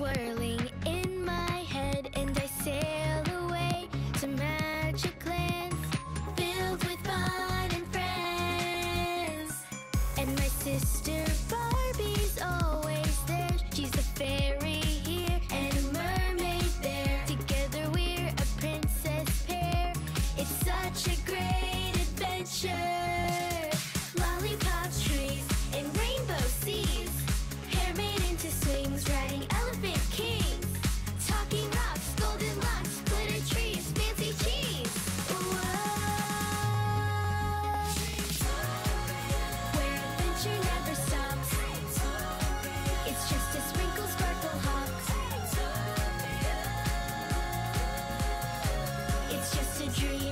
swirling in my head and I sail away to magic lands filled with fun and friends. And my sister Barbie's all a dream.